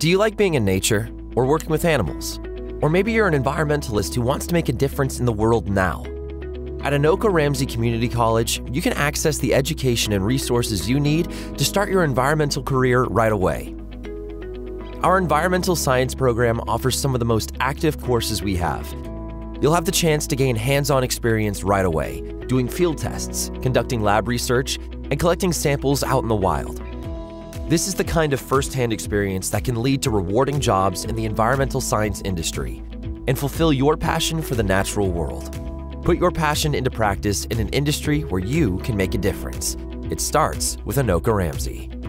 Do you like being in nature or working with animals? Or maybe you're an environmentalist who wants to make a difference in the world now. At Anoka Ramsey Community College, you can access the education and resources you need to start your environmental career right away. Our environmental science program offers some of the most active courses we have. You'll have the chance to gain hands on experience right away, doing field tests, conducting lab research, and collecting samples out in the wild. This is the kind of first hand experience that can lead to rewarding jobs in the environmental science industry and fulfill your passion for the natural world. Put your passion into practice in an industry where you can make a difference. It starts with Anoka Ramsey.